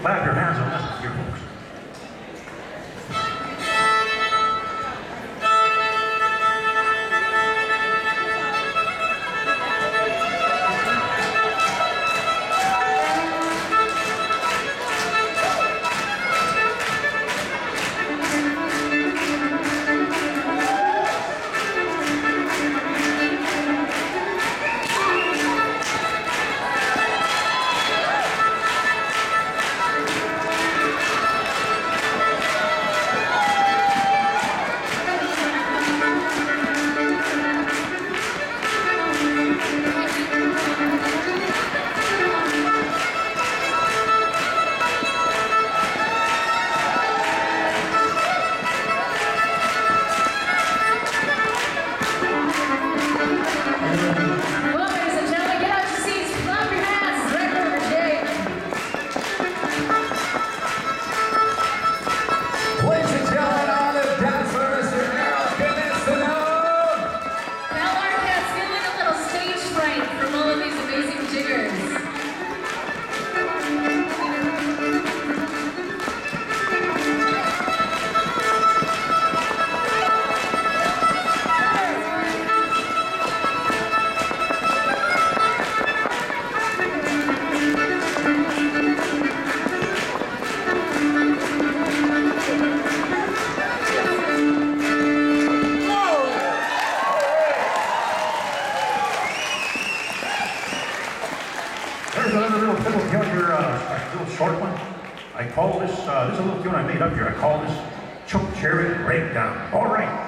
clap your hands ladies little tune here, uh, a little short one. I call this, uh, this is a little tune I made up here. I call this Choke Cherry Breakdown. All right.